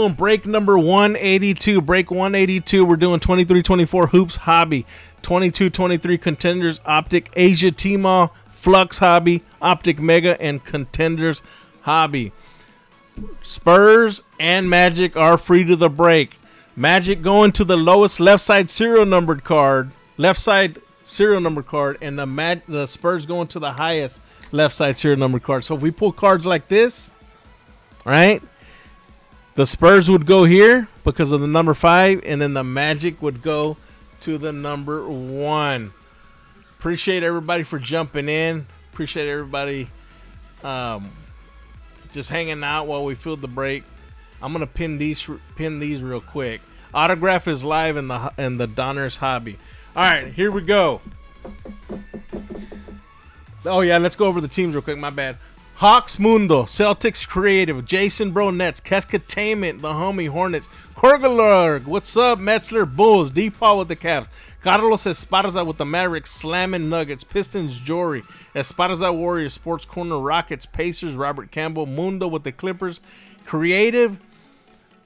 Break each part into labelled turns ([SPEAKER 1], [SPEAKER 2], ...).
[SPEAKER 1] doing break number 182. Break 182. We're doing 23-24 hoops hobby, 22-23 contenders optic Asia Tmall Flux hobby, optic mega, and contenders hobby. Spurs and Magic are free to the break. Magic going to the lowest left side serial numbered card, left side serial number card, and the Mag- the Spurs going to the highest left side serial number card. So if we pull cards like this, right? The Spurs would go here because of the number five, and then the Magic would go to the number one. Appreciate everybody for jumping in. Appreciate everybody um, just hanging out while we fill the break. I'm gonna pin these pin these real quick. Autograph is live in the in the Donruss hobby. All right, here we go. Oh yeah, let's go over the teams real quick. My bad. Hawks Mundo, Celtics Creative, Jason Bro Nets, Keskatainment, the homie Hornets, Corgalorg, what's up, Metzler Bulls, Paul with the Cavs, Carlos Esparza with the Mavericks, Slamming Nuggets, Pistons Jory, Esparza Warriors, Sports Corner Rockets, Pacers, Robert Campbell, Mundo with the Clippers, Creative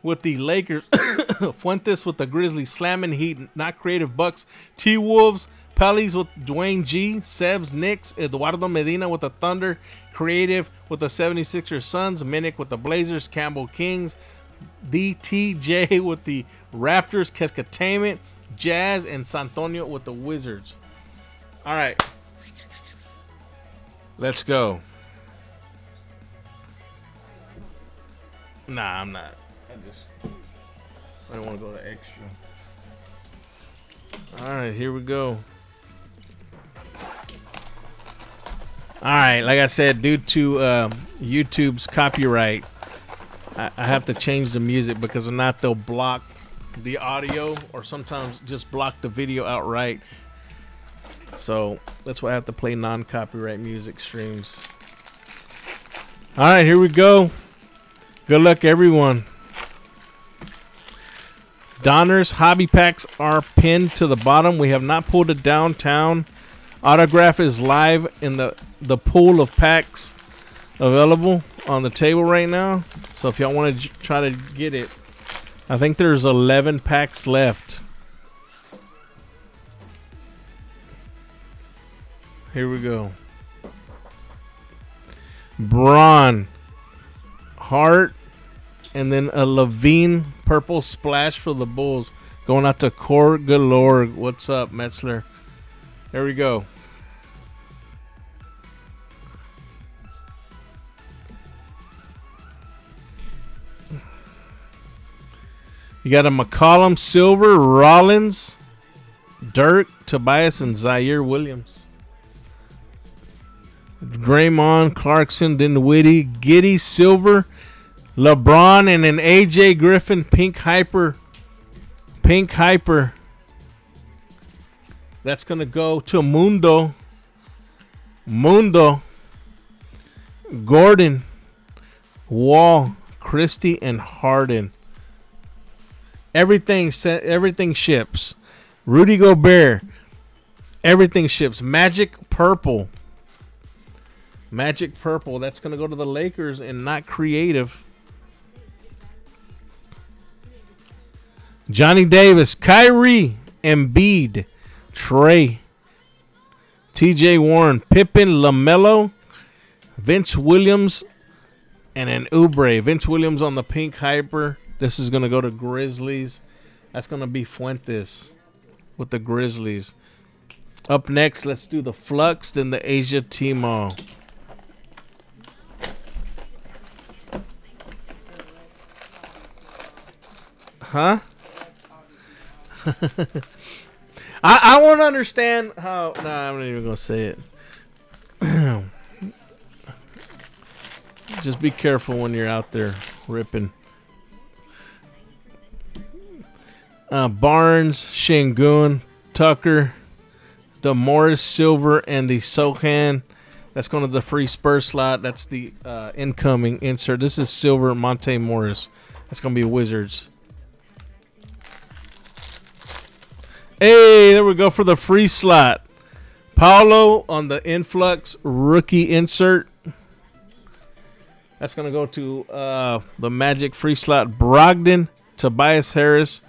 [SPEAKER 1] with the Lakers, Fuentes with the Grizzlies, Slamming Heat, not Creative Bucks, T Wolves, Pellies with Duane G, Sebs Knicks, Eduardo Medina with the Thunder, Creative with the 76ers Suns, Minnick with the Blazers, Campbell Kings, DTJ with the Raptors, Keskatainment, Jazz, and Santonio with the Wizards. All right. Let's go. Nah, I'm not. I just I don't want to go to extra. All right, here we go. All right, like I said, due to uh, YouTube's copyright, I, I have to change the music because if not, they'll block the audio or sometimes just block the video outright. So that's why I have to play non-copyright music streams. All right, here we go. Good luck, everyone. Donruss hobby packs are pinned to the bottom. We have not pulled a downtown. Autograph is live in the the pool of packs available on the table right now. So if y'all want to try to get it, I think there's 11 packs left. Here we go. Braun, Hart, and then a LaVine purple splash for the Bulls. Going out to Core Galore. What's up, Metzler? There we go. You got a McCollum Silver, Rollins, Dirk, Tobias, and Ziaire Williams. Draymond, Clarkson, Dinwiddie, Giddey, Silver, LeBron, and an AJ Griffin Pink Hyper. Pink Hyper. That's going to go to Mundo. Mundo. Gordon. Wall. Christie, and Harden. Everything set. everything ships. Rudy Gobert. Everything ships. Magic Purple. Magic Purple. That's going to go to the Lakers and not creative. Johnny Davis, Kyrie, Embiid, Trey, TJ Warren, Pippen, LaMelo, Vince Williams, and an Oubre. Vince Williams on the pink hyper. This is going to go to Grizzlies. That's going to be Fuentes with the Grizzlies. Up next, let's do the Flux, then the Asia Tmall. Huh? I I won't understand how. No, nah, I'm not even gonna say it. Just be careful when you're out there ripping. Uh, Barnes, Sengun, Tucker, the Morris Silver, and the Sochan. That's going to the free spur slot. That's the uh, incoming insert. This is Silver Monte Morris. That's going to be Wizards. Hey, there we go for the free slot. Paolo on the influx rookie insert. That's going to go to uh, the Magic free slot Brogdon, Tobias Harris,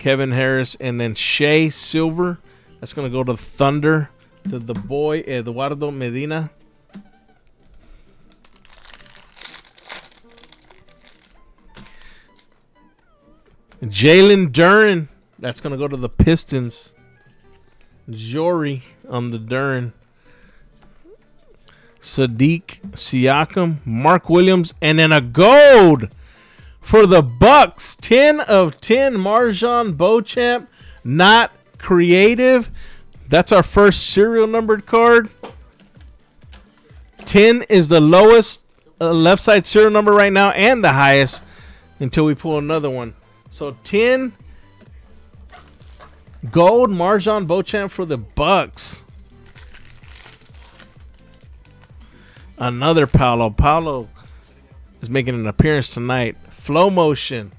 [SPEAKER 1] Kevin Harris, and then Shai Silver. That's going to go to Thunder, to the boy Eduardo Medina. Jalen Duren. That's going to go to the Pistons. Jory on the Duren. Sadiq Siakam, Mark Williams, and then a gold for the Bucks. 10 of 10 MarJon Beauchamp. Not creative. That's our first serial numbered card. 10 is the lowest uh, left side serial number right now and the highest until we pull another one. So 10 gold MarJon Beauchamp for the Bucks. Another Paolo. Paolo is making an appearance tonight. Flow motion.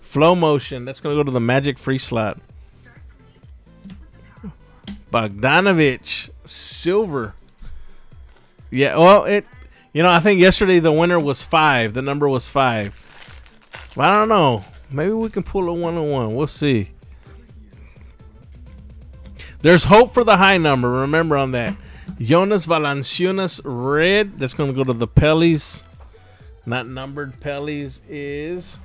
[SPEAKER 1] Flow motion. That's going to go to the Magic free slot. Bogdanovich. Silver. Yeah, well, it. You know, I think yesterday the winner was five. The number was five. I don't know. Maybe we can pull a one on one. We'll see. There's hope for the high number. Remember on that. Jonas Valanciunas red. That's going to go to the Pellies. Not numbered Pellies is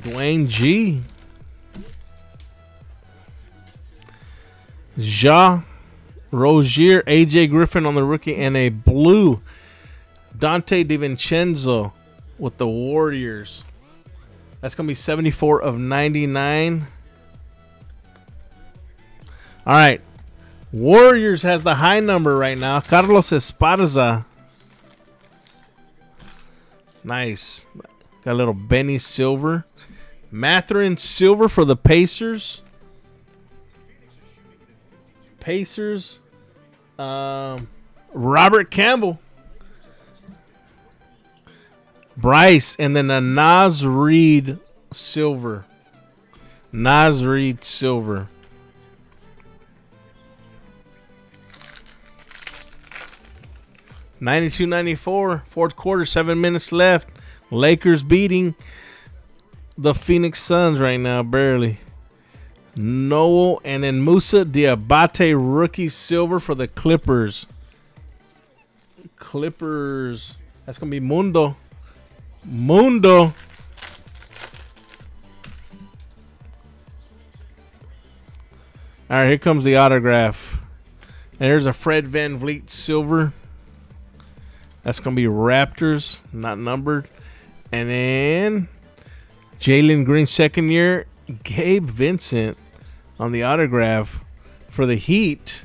[SPEAKER 1] Duane G. Ja Rozier, AJ Griffin on the rookie, and a blue Donte DiVincenzo with the Warriors. That's going to be 74 of 99. All right. Warriors has the high number right now. Carlos Esparza. Nice. Got a little Benny Silver. Mathurin Silver for the Pacers. Pacers. Um, Robert Campbell. Bryce. And then a Naz Reid Silver. Naz Reid Silver. 92 94, fourth quarter, seven minutes left. Lakers beating the Phoenix Suns right now, barely. Noel and then Moussa Diabate rookie silver for the Clippers. Clippers. That's to be Mundo. Mundo. All right, here comes the autograph. And there's a Fred VanVleet silver. That's going to be Raptors, not numbered. And then Jalen Green, second year. Gabe Vincent on the autograph for the Heat.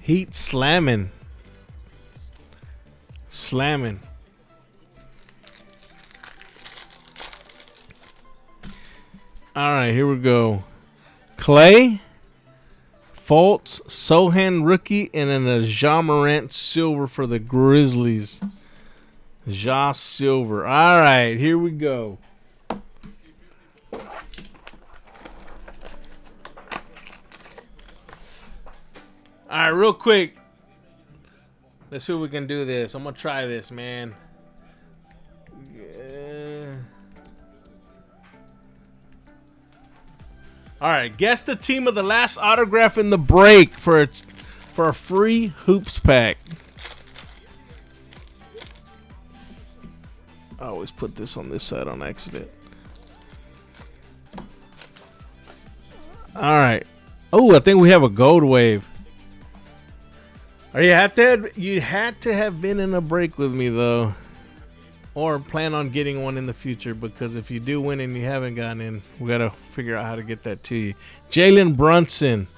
[SPEAKER 1] Heat slamming. Slamming. All right, here we go. Clay. Fultz, Sochan rookie, and then a Ja Morant silver for the Grizzlies. Ja Silver. All right, here we go. All right, real quick. Let's see if we can do this. I'm gonna try this, man. All right, guess the team of the last autograph in the break for a, for a free hoops pack. I always put this on this side on accident. All right. Oh, I think we have a gold wave. Are you have to have, you had to have been in a break with me though or plan on getting one in the future because if you do win and you haven't gotten in, we got to figure out how to get that to you. Jalen Brunson.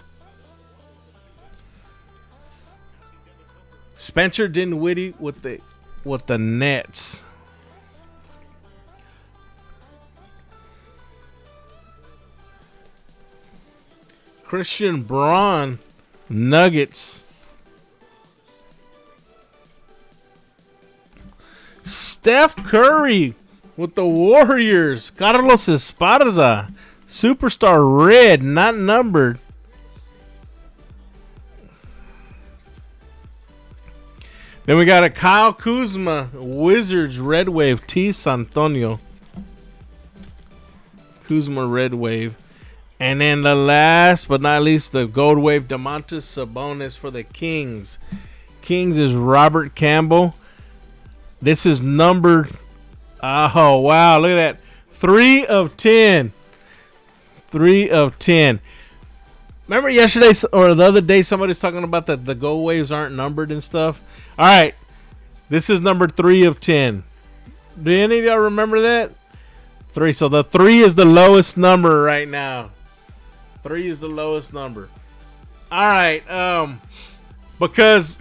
[SPEAKER 1] Spencer Dinwiddie with the with the Nets. Christian Braun Nuggets. Steph Curry with the Warriors. Carlos Esparza. Superstar red, not numbered. Then we got a Kyle Kuzma Wizards Red Wave T. Santonio. Kuzma Red Wave. And then the last but not least, the Gold Wave Domantas Sabonis for the Kings. Kings is Robert Campbell. This is numbered. Oh, wow. Look at that. Three of 10. Three of 10. Remember yesterday or the other day, somebody's talking about that the go Waves aren't numbered and stuff? All right. This is number three of 10. Do any of y'all remember that? Three. So the three is the lowest number right now. Three is the lowest number. All right. Um, because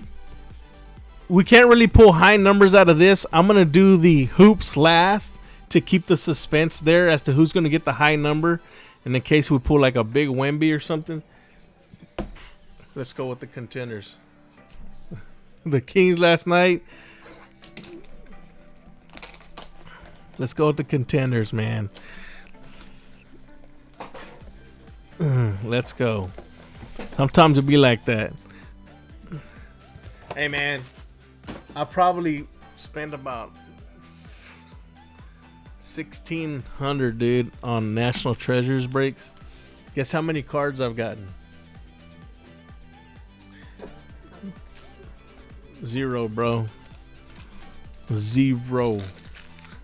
[SPEAKER 1] we can't really pull high numbers out of this, I'm gonna do the hoops last to keep the suspense there as to who's gonna get the high number. In the case we pull like a big Wemby or something. Let's go with the contenders. the Kings last night. Let's go with the contenders, man. Let's go. Sometimes it be like that. Hey man, I probably spend about sixteen hundred, dude, on National Treasures breaks. Guess how many cards I've gotten? Zero, bro. Zero.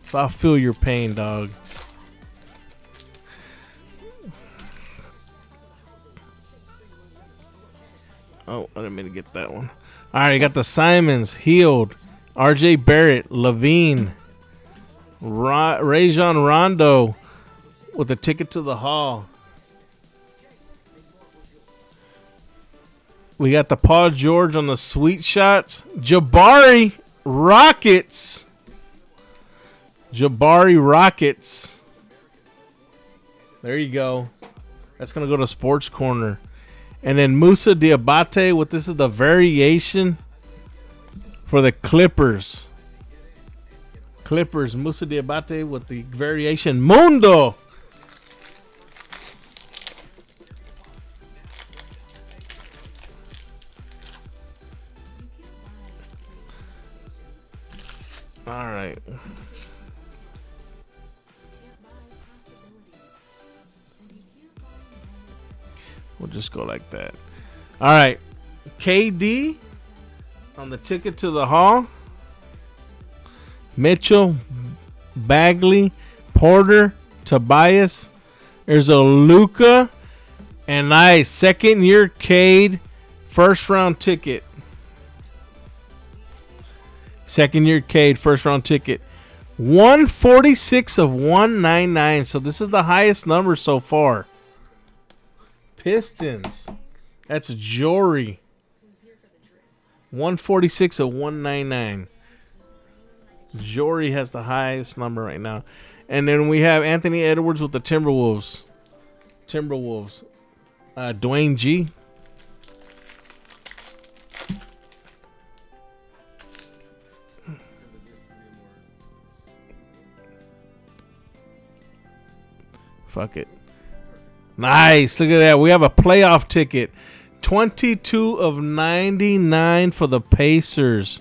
[SPEAKER 1] So I feel your pain, dog. Oh, I didn't mean to get that one. All right, you got the Simons, Hield, RJ Barrett, LaVine, Ra- Rajon Rondo with a ticket to the hall. We got the Paul George on the sweet shots. Jabari Rockets. Jabari Rockets. There you go. That's going to go to Sports Corner. And then Moussa Diabate with this is the variation for the Clippers. Clippers, Moussa Diabate with the variation Mundo. All right. We'll just go like that. All right. KD on the ticket to the hall. Mitchell, Bagley, Porter, Tobias. There's a Luka and nice second year Cade, first round ticket. Second year Cade, first round ticket. 146 of 199. So this is the highest number so far. Pistons. That's Jory. 146 of 199. Jory has the highest number right now. And then we have Anthony Edwards with the Timberwolves. Timberwolves. Uh, Duane G. Fuck it. Nice. Look at that. We have a playoff ticket. 22 of 99 for the Pacers.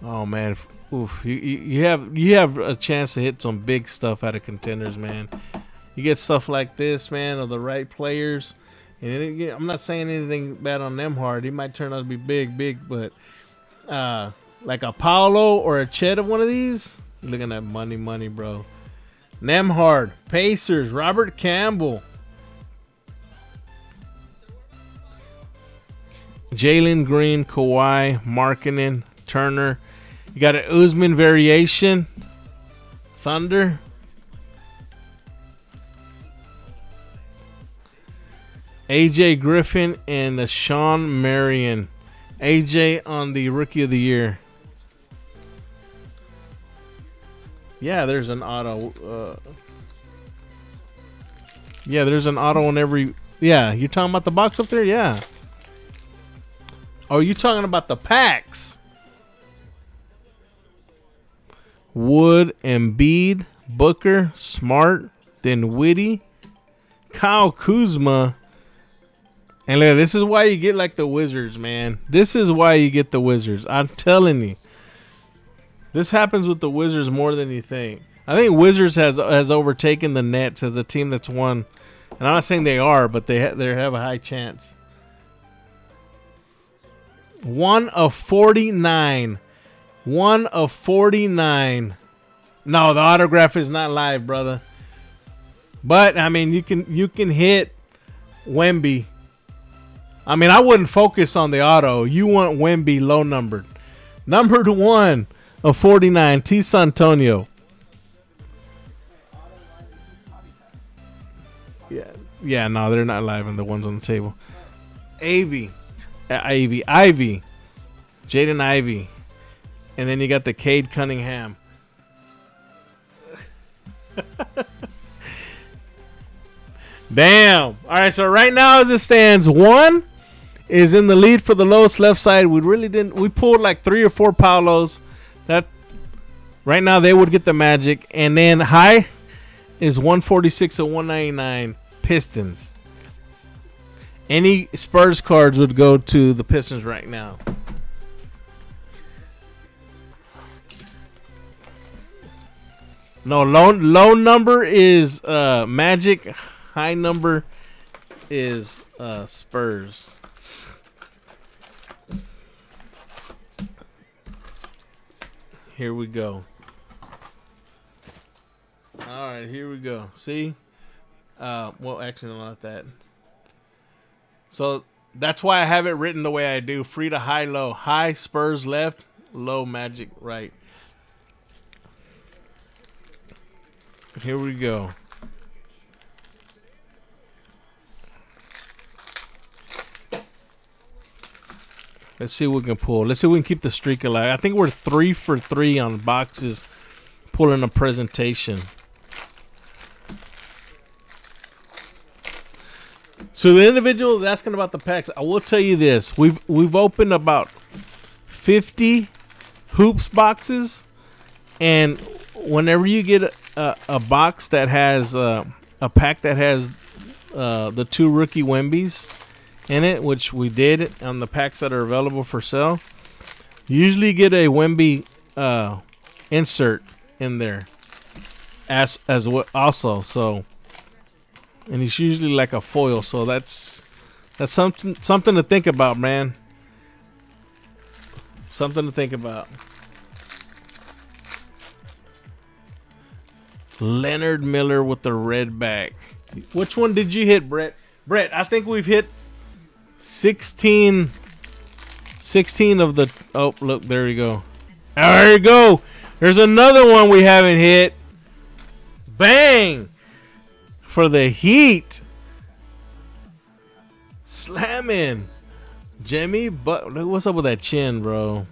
[SPEAKER 1] Oh man, oof! You, you, you have you have a chance to hit some big stuff out of contenders, man. You get stuff like this, man, of the right players. And it, I'm not saying anything bad on them hard. He might turn out to be big, big, but uh, like a Paolo or a Chet of one of these, looking at money, money, bro. Nembhard, Pacers, Robert Campbell. Jalen Green, Kawhi, Markkanen, Turner. You got an Ousmane variation. Thunder. AJ Griffin and Shawn Marion. AJ on the Rookie of the Year. Yeah, there's an auto. Uh, yeah, there's an auto on every. Yeah, you talking about the box up there? Yeah. Oh, you talking about the packs? Wood, Embiid, Booker, Smart, then Witty, Kyle Kuzma, And look, this is why you get like the Wizards, man. This is why you get the Wizards. I'm telling you. This happens with the Wizards more than you think. I think Wizards has has overtaken the Nets as a team that's won. And I'm not saying they are, but they ha- they have a high chance. One of 49. One of 49. No, the autograph is not live, brother. But I mean, you can you can hit Wemby. I mean, I wouldn't focus on the auto. You want Wemby low numbered. Numbered one of 49, T. Santonio. Yeah, yeah, no, they're not live in the ones on the table. Avy, uh, Ivy, Ivy, Jaden Ivy, and then you got the Cade Cunningham. Damn. All right, so right now as it stands, one is in the lead for the lowest left side. We really didn't. We pulled like three or four Paolos. That right now they would get the magic, and then high is 146 and 199 Pistons. Any Spurs cards would go to the Pistons right now. No, low low number is uh, Magic. High number is uh, Spurs. Here we go. All right, here we go. See? Uh, well, actually, not that. So that's why I have it written the way I do. Free to high, low. High Spurs left, low Magic right. Here we go. Let's see what we can pull. Let's see if we can keep the streak alive. I think we're three for three on boxes pulling a presentation. So the individual is asking about the packs. I will tell you this: we've we've opened about fifty hoops boxes, and whenever you get a, a box that has uh, a pack that has uh, the two rookie Wembys in it, which we did on the packs that are available for sale, usually get a Wemby uh, insert in there as as well also. So, and it's usually like a foil. So that's that's something something to think about, man. Something to think about. Leonard Miller with the red back. Which one did you hit, Brett? Brett, I think we've hit 16 16 of the Oh, look, there you go. There you go. There's another one we haven't hit. Bang! For the Heat. Slamming. Jimmy, but look what's up with that chin, bro?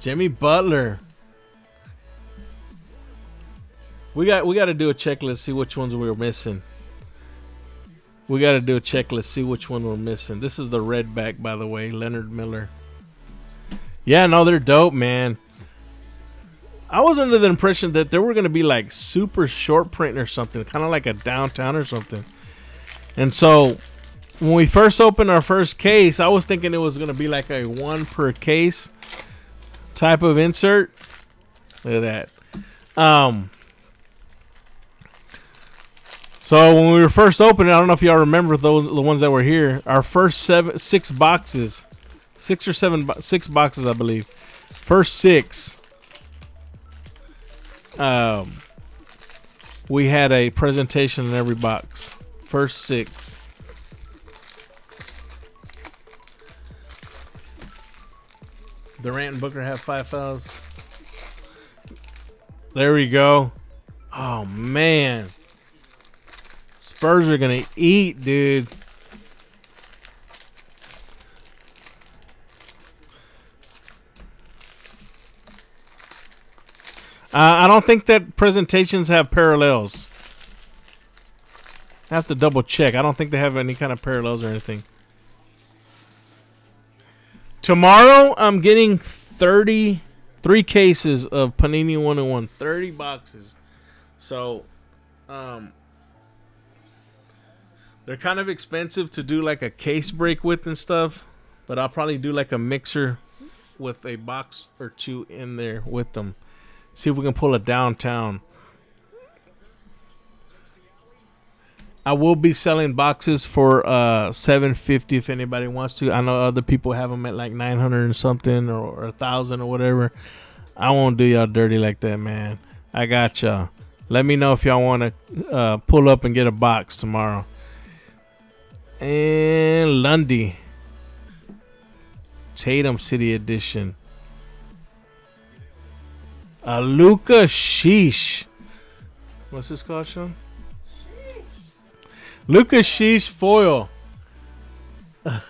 [SPEAKER 1] Jimmy Butler. We got we got to do a checklist, see which ones we were missing. We got to do a checklist, see which one we're missing. This is the red back, by the way, Leonard Miller. Yeah, no, they're dope, man. I was under the impression that they were going to be like super short print or something, kind of like a downtown or something. And so when we first opened our first case, I was thinking it was going to be like a one per case type of insert. Look at that. Um, so when we were first opening, I don't know if y'all remember those the ones that were here. Our first seven, six boxes, six or seven, six boxes, I believe. First six. Um, we had a presentation in every box. First six. Durant and Booker have five fouls. There we go. Oh man. Spurs are gonna eat, dude. Uh, I don't think that presentations have parallels. I have to double check. I don't think they have any kind of parallels or anything. Tomorrow, I'm getting 33 cases of Panini 101. 30 boxes. So, um, They're kind of expensive to do like a case break with and stuff, but I'll probably do like a mixer with a box or two in there with them. See if we can pull a downtown. I will be selling boxes for uh 750 if anybody wants to. I know other people have them at like 900 and something or, a thousand or whatever. I won't do y'all dirty like that, man. I got y'all. Let me know if y'all want to uh, pull up and get a box tomorrow. And Lundy. Tatum City Edition. A Luka Sheesh. What's this called, Sean? Luka Sheesh foil. uh,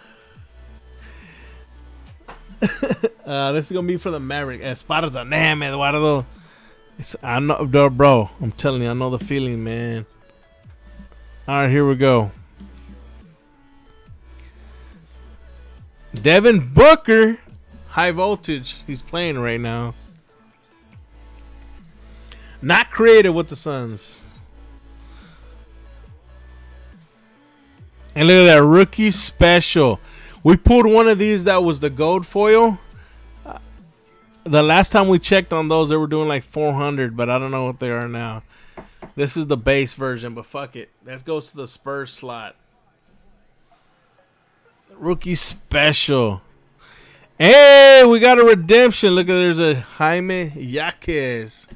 [SPEAKER 1] this is gonna be for the Maverick. Esparza, damn Eduardo. It's, I know, bro. I'm telling you, I know the feeling, man. All right, here we go. Devin Booker, high voltage. He's playing right now. Not creative with the Suns. And look at that rookie special. We pulled one of these that was the gold foil. The last time we checked on those, they were doing like 400, but I don't know what they are now. This is the base version, but fuck it. That goes to the Spurs slot. Rookie special. Hey, we got a redemption. Look at there's a Jaime Jaquez.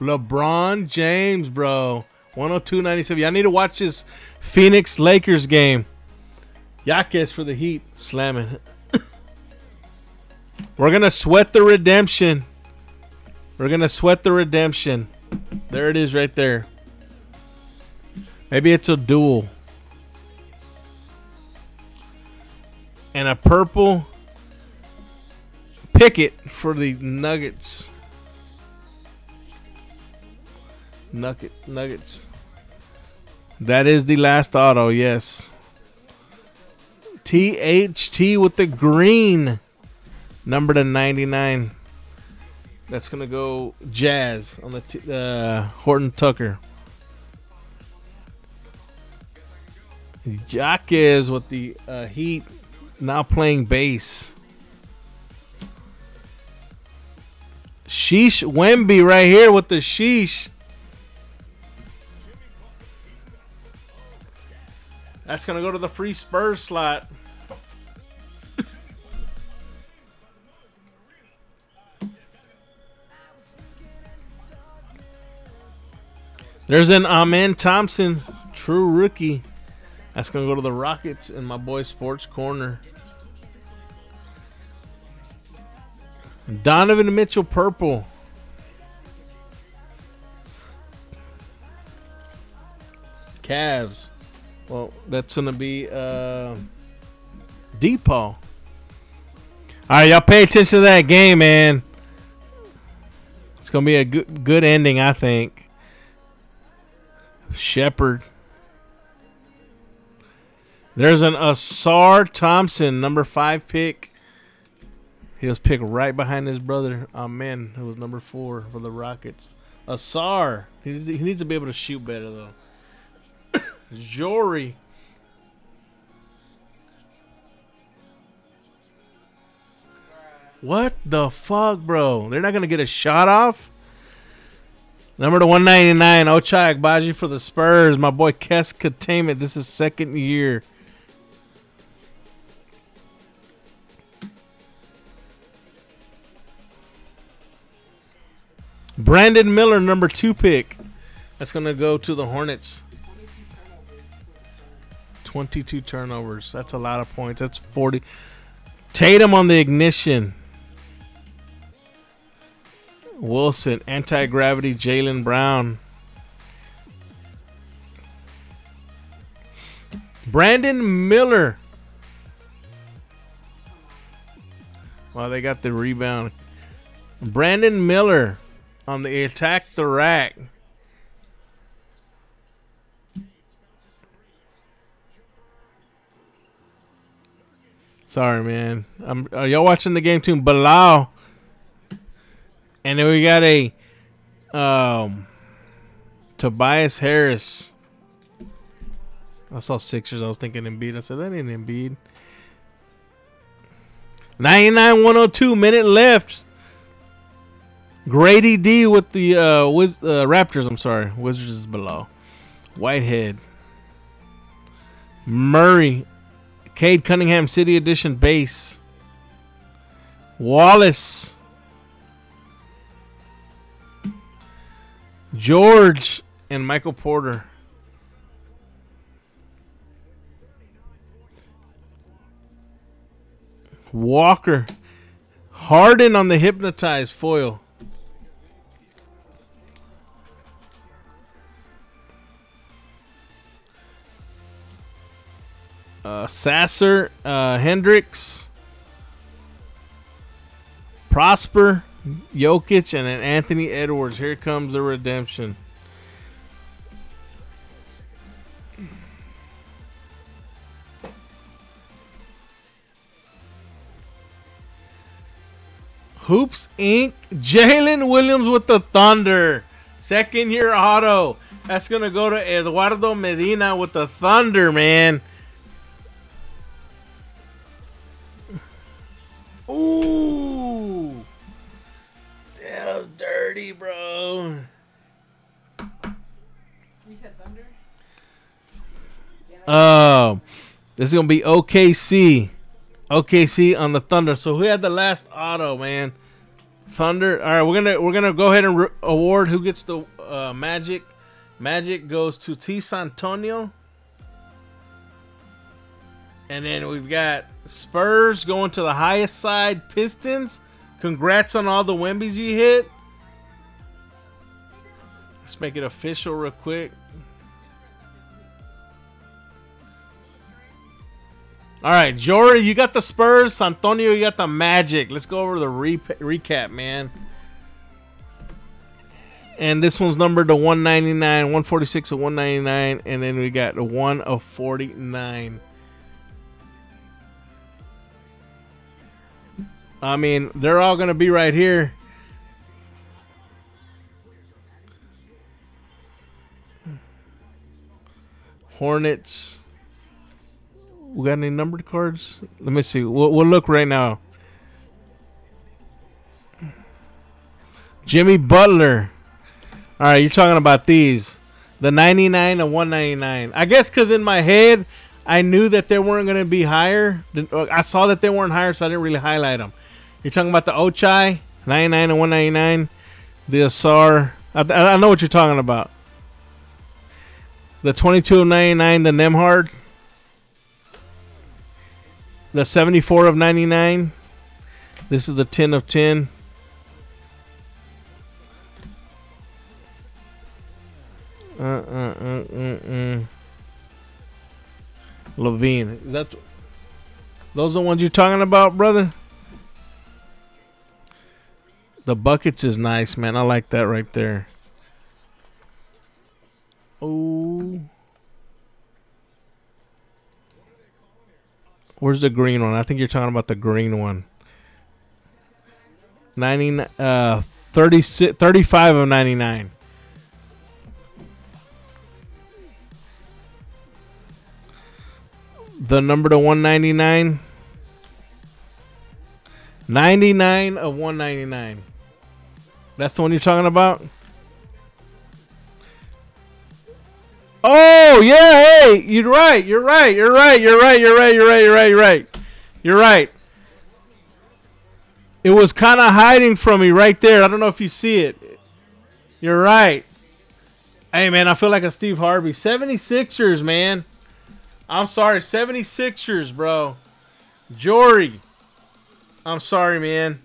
[SPEAKER 1] LeBron James, bro. 102.97. Y'all need to watch this Phoenix Lakers game. Jaquez for the Heat. Slamming. We're going to sweat the redemption. We're going to sweat the redemption. There it is right there. Maybe it's a duel. And a purple picket for the Nuggets. Nugget, nuggets. That is the last auto, yes. THT with the green. Number to 99. That's going to go Jazz on the t- uh, Horton Tucker. Jaquez with the uh, Heat now playing bass. Sheesh Wemby right here with the sheesh. That's going to go to the free Spurs slot. There's an Amen Thompson, true rookie. That's going to go to the Rockets in my boy Sports Corner. Donovan Mitchell, purple. Cavs. Well, that's gonna be uh, Depot. All right, y'all pay attention to that game, man. It's gonna be a good good ending, I think. Shepard. There's an Ausar Thompson, number five pick. He was picked right behind his brother. Oh man, it was number four for the Rockets. Ausar. He, he needs to be able to shoot better though. Jory. What the fuck, bro? They're not gonna get a shot off. Number to 199, Ochai Agbaji for the Spurs. My boy Kes Containment. This is second year. Brandon Miller, number two pick. That's gonna go to the Hornets. 22 turnovers. That's a lot of points. That's 40. Tatum on the ignition. Wilson, anti gravity, Jaylen Brown. Brandon Miller. Well, they got the rebound. Brandon Miller on the attack the rack. Sorry, man. I'm, are y'all watching the game too? Bilal. And then we got a um Tobias Harris. I saw Sixers. I was thinking Embiid. I said, that ain't Embiid. 99 102 minute left. Grady D with the uh, Wiz- uh, Raptors. I'm sorry. Wizards is below. Whitehead. Murray. Cade Cunningham City Edition base. Wallace. George and Michael Porter. Walker. Harden on the hypnotized foil. Uh, Sasser, uh, Hendricks, Prosper, Jokic, and then Anthony Edwards. Here comes the redemption. Hoops Inc. Jalen Williams with the Thunder. Second year auto. That's going to go to Eduardo Medina with the Thunder, man. Ooh. That was dirty, bro. You said thunder? Oh, this is gonna be OKC. OKC on the Thunder. So who had the last auto, man? Thunder. All right, we're gonna we're gonna go ahead and award who gets the uh, Magic. Magic goes to T. Santonio. And then we've got Spurs going to the highest side. Pistons. Congrats on all the Wembies you hit. Let's make it official real quick. All right, Jory, you got the Spurs. Antonio, you got the Magic. Let's go over the re- recap, man. And this one's numbered to 199, 146 of 199, and then we got the 1 of 49. I mean, they're all going to be right here. Hornets. We got any numbered cards? Let me see. We'll, we'll look right now. Jimmy Butler. All right, you're talking about these. The 99 and 199. I guess because in my head, I knew that they weren't going to be higher. Uh, I saw that they weren't higher, so I didn't really highlight them. You're talking about the Ochai, 99 and 199. The Ausar. I, I know what you're talking about. The 22 of 99, the Nembhard. The 74 of 99. This is the 10 of 10. Uh, uh, uh, uh, uh. LaVine. Is that those are the ones you're talking about, brother? The buckets is nice, man. I like that right there. Oh. Where's the green one? I think you're talking about the green one. 90 uh 36 35 of 99. The number to 199. 99 of 199. That's the one you're talking about? Oh, yeah, hey, you're right. You're right. You're right. You're right. You're right. You're right. You're right. You're right. You're right. It was kind of hiding from me right there. I don't know if you see it. You're right. Hey, man, I feel like a Steve Harvey. 76ers, man. I'm sorry. 76ers, bro. Jory. I'm sorry, man.